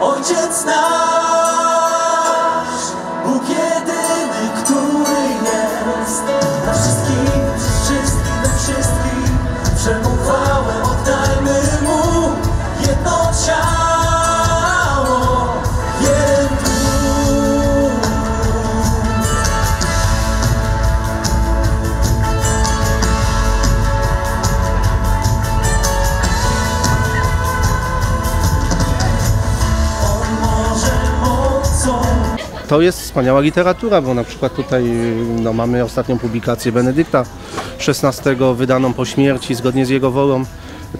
Ojciec nasz, To jest wspaniała literatura, bo na przykład tutaj no, mamy ostatnią publikację Benedykta XVI, wydaną po śmierci, zgodnie z jego wolą.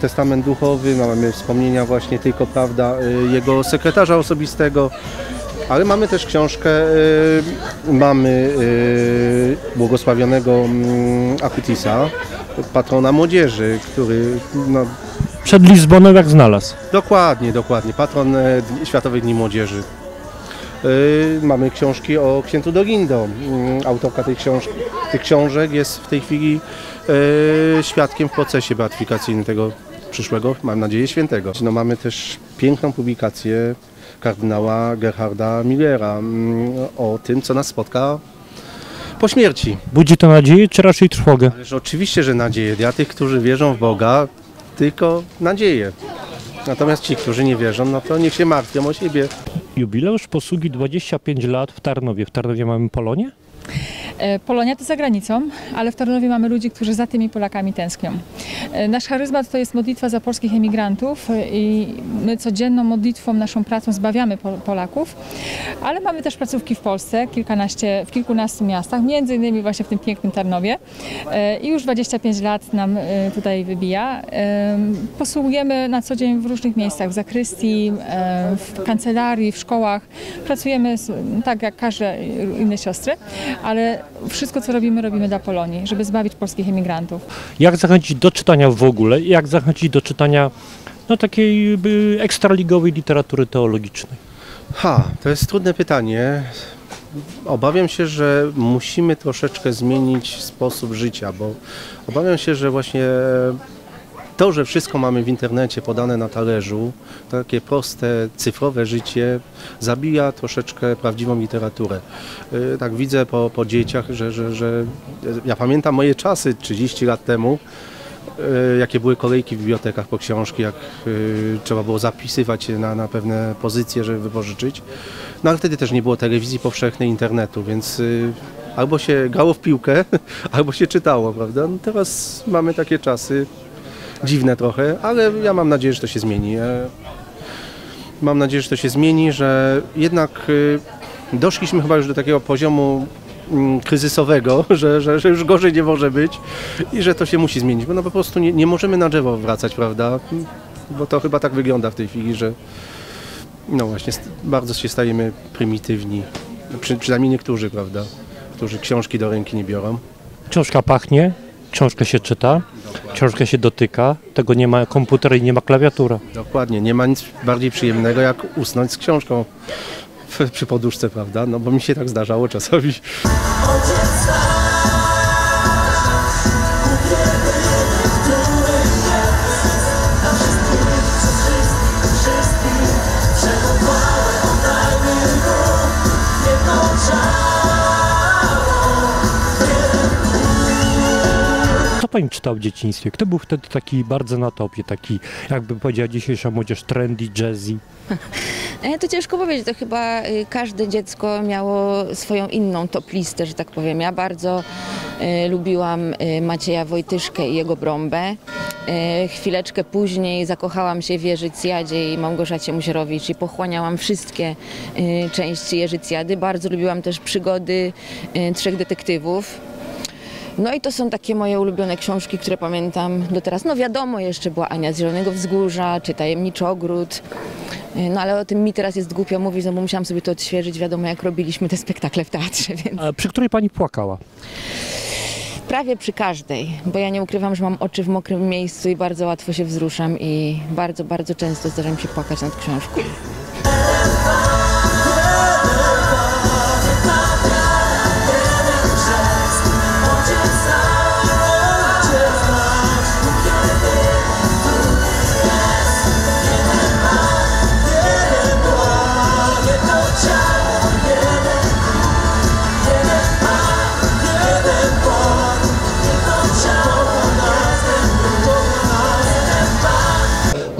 Testament duchowy, no, mamy wspomnienia właśnie tylko, prawda, y, jego sekretarza osobistego, ale mamy też książkę, y, mamy y, błogosławionego mm, Akutisa, patrona młodzieży, który no, Przed Lizboną jak znalazł. Dokładnie, dokładnie. Patron e, Światowych Dni Młodzieży. Yy, mamy książki o księdzu Dorindo. Yy, autorka tej książ tych książek jest w tej chwili yy, świadkiem w procesie beatyfikacyjnym tego przyszłego, mam nadzieję, świętego. No, mamy też piękną publikację kardynała Gerharda Millera mm, o tym, co nas spotka po śmierci. Budzi to nadzieję, czy raczej trwogę? Ależ oczywiście, że nadzieję. Dla tych, którzy wierzą w Boga, tylko nadzieję. Natomiast ci, którzy nie wierzą, no to niech się martwią o siebie. Jubileusz posługi 25 lat w Tarnowie. W Tarnowie mamy Polonię? E, Polonia to za granicą, ale w Tarnowie mamy ludzi, którzy za tymi Polakami tęsknią. E, Nasz charyzmat to jest modlitwa za polskich emigrantów i my codzienną modlitwą, naszą pracą zbawiamy Po- Polaków, ale mamy też placówki w Polsce, kilkanaście, w kilkunastu miastach, między innymi właśnie w tym pięknym Tarnowie E, i już 25 lat nam tutaj wybija. Posługujemy na co dzień w różnych miejscach, w zakrystii, w kancelarii, w szkołach. Pracujemy tak jak każde inne siostry, ale wszystko co robimy, robimy dla Polonii, żeby zbawić polskich emigrantów. Jak zachęcić do czytania w ogóle? Jak zachęcić do czytania no, takiej by, ekstraligowej literatury teologicznej? Ha, to jest trudne pytanie. Obawiam się, że musimy troszeczkę zmienić sposób życia, bo obawiam się, że właśnie to, że wszystko mamy w internecie podane na talerzu, takie proste, cyfrowe życie, zabija troszeczkę prawdziwą literaturę. Yy, Tak widzę po, po dzieciach, że, że, że ja pamiętam moje czasy 30 lat temu, e, jakie były kolejki w bibliotekach po książki, jak e, trzeba było zapisywać się na, na pewne pozycje, żeby wypożyczyć. No ale wtedy też nie było telewizji powszechnej, internetu, więc albo się grało w piłkę, albo się czytało, prawda? No teraz mamy takie czasy, dziwne trochę, ale ja mam nadzieję, że to się zmieni. E, Mam nadzieję, że to się zmieni, że jednak e, doszliśmy chyba już do takiego poziomu mm, kryzysowego, że, że, że już gorzej nie może być i że to się musi zmienić, bo no po prostu nie, nie możemy na drzewo wracać, prawda? Bo to chyba tak wygląda w tej chwili, że no właśnie, bardzo się stajemy prymitywni, Przy, przynajmniej niektórzy, prawda? Którzy książki do ręki nie biorą. Książka pachnie, książkę się czyta, książkę się dotyka, tego nie ma komputera i nie ma klawiatura. Dokładnie, nie ma nic bardziej przyjemnego jak usnąć z książką przy poduszce, prawda? No bo mi się tak zdarzało czasami. Pani czytał w dzieciństwie? Kto był wtedy taki bardzo na topie, taki jakby powiedziała dzisiejsza młodzież trendy, jazzy? E, To ciężko powiedzieć, to chyba y, każde dziecko miało swoją inną top listę, że tak powiem. Ja bardzo y, lubiłam y, Macieja Wojtyszkę i jego brąbę. Chwileczkę później zakochałam się w Jerzy Cjadzie i Małgorzacie Musierowicz i pochłaniałam wszystkie części Jerzy Cjady. Bardzo lubiłam też przygody Trzech Detektywów. No i to są takie moje ulubione książki, które pamiętam do teraz. No wiadomo, jeszcze była Ania z Zielonego Wzgórza, czy Tajemniczy Ogród. No ale o tym mi teraz jest głupio mówić, no bo musiałam sobie to odświeżyć, wiadomo jak robiliśmy te spektakle w teatrze, więc A przy której pani płakała? prawie przy każdej, bo ja nie ukrywam, że mam oczy w mokrym miejscu i bardzo łatwo się wzruszam i bardzo, bardzo często zdarza mi się płakać nad książką.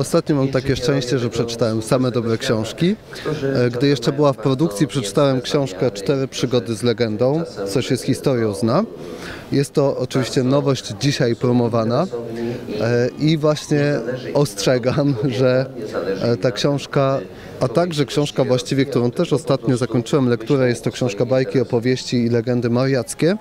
Ostatnio mam takie szczęście, że przeczytałem same dobre książki. E, Gdy jeszcze była w produkcji, przeczytałem książkę Cztery przygody z legendą. Co się z historią zna. Jest to oczywiście nowość dzisiaj promowana e, i właśnie ostrzegam, że e, ta książka, a także książka właściwie, którą też ostatnio zakończyłem lekturę, jest to książka bajki, opowieści i legendy mariackie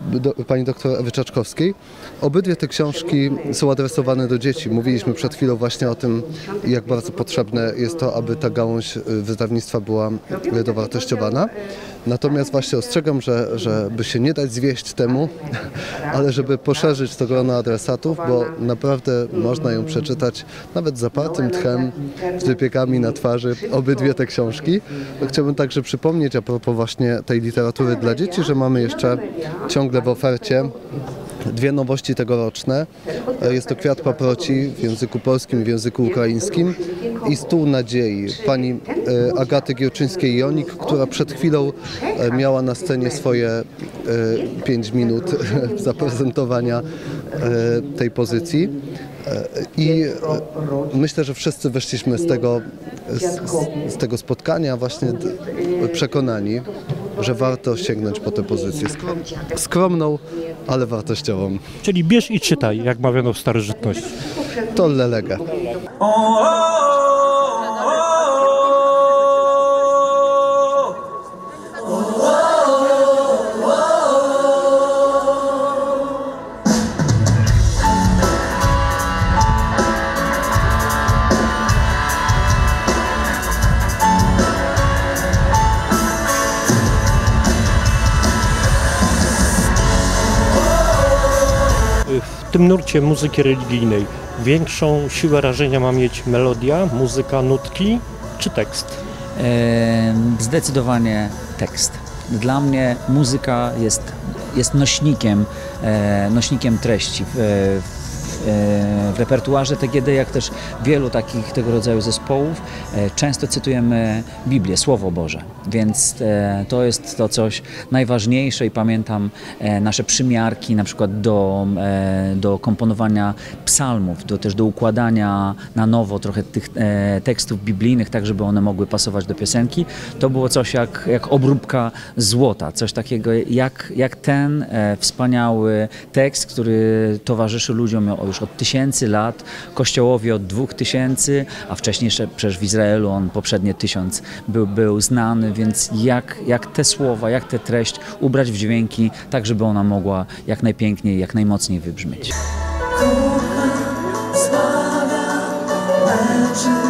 do, pani doktor Ewy Czaczkowskiej. Obydwie te książki są adresowane do dzieci. Mówiliśmy przed chwilą właśnie o tym, jak bardzo potrzebne jest to, aby ta gałąź e, wydawnictwa była e, dowartościowana. Natomiast właśnie ostrzegam, że, żeby się nie dać zwieść temu, ale żeby poszerzyć to grono adresatów, bo naprawdę można ją przeczytać nawet zapartym tchem, z wypiekami na twarzy, obydwie te książki. Chciałbym także przypomnieć a propos właśnie tej literatury dla dzieci, że mamy jeszcze ciągle w ofercie dwie nowości tegoroczne. E, Jest to Kwiat Paproci w języku polskim i w języku ukraińskim i Stół Nadziei pani e, Agaty Gierczyńskiej-Jonik, która przed chwilą e, miała na scenie swoje 5 minut zaprezentowania tej pozycji. I myślę, że wszyscy wyszliśmy z tego, z, z tego spotkania właśnie przekonani, że warto sięgnąć po tę pozycję. Skrom, skromną, ale wartościową. Czyli bierz i czytaj, jak mawiano w starożytności. To lelega. W tym nurcie muzyki religijnej większą siłę rażenia ma mieć melodia, muzyka, nutki czy tekst? Zdecydowanie tekst. Dla mnie muzyka jest, jest nośnikiem, e, nośnikiem treści. Repertuarze TGD, jak też wielu takich tego rodzaju zespołów, e, często cytujemy Biblię, Słowo Boże. Więc e, to jest to coś najważniejsze i pamiętam e, nasze przymiarki na przykład do, do komponowania psalmów, do, też do układania na nowo trochę tych tekstów biblijnych, tak żeby one mogły pasować do piosenki. To było coś jak, jak obróbka złota, coś takiego jak, jak ten wspaniały tekst, który towarzyszy ludziom już od tysięcy lat, Kościołowi od dwóch tysięcy, a wcześniej przecież w Izraelu on poprzednie tysiąc był, był znany, więc jak, jak te słowa, jak tę treść ubrać w dźwięki, tak żeby ona mogła jak najpiękniej, jak najmocniej wybrzmieć. Zbawia, leczy,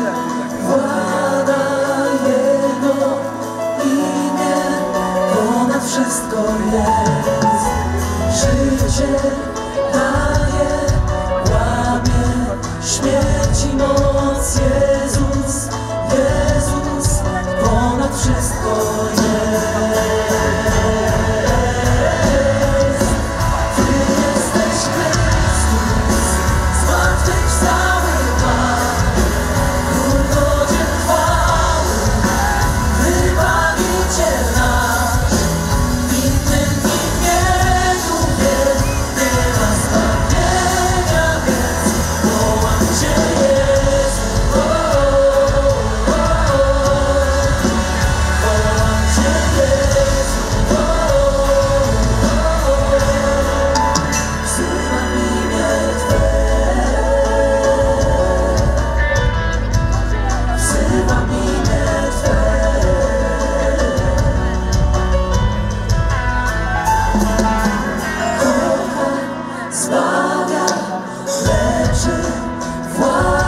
zbawia, leczy, włada Jego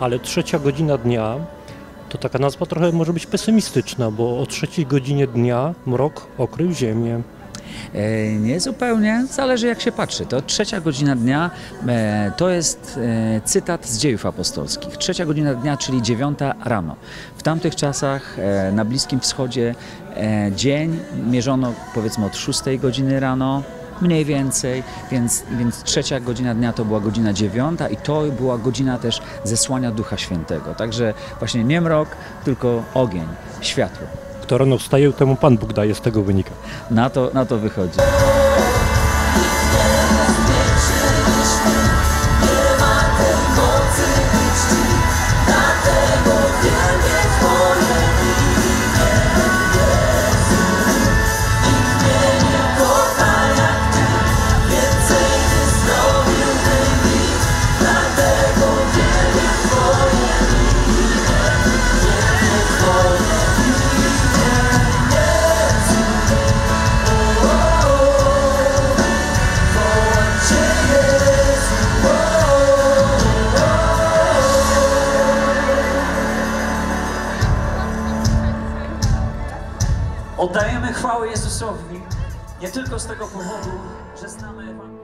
ale trzecia godzina dnia to taka nazwa trochę może być pesymistyczna, bo o trzeciej godzinie dnia mrok okrył ziemię. E, Nie zupełnie, zależy jak się patrzy. To trzecia godzina dnia e, to jest e, cytat z dziejów apostolskich. Trzecia godzina dnia, czyli dziewiąta rano. W tamtych czasach na Bliskim Wschodzie dzień mierzono powiedzmy od 6 godziny rano. Mniej więcej, więc, więc trzecia godzina dnia to była godzina dziewiąta i to była godzina też zesłania Ducha Świętego. Także właśnie nie mrok, tylko ogień, światło. Kto rano wstaje, temu Pan Bóg daje, z tego wynika. Na to, na to wychodzi. Oddajemy chwałę Jezusowi nie tylko z tego powodu, że znamy Ewangelię.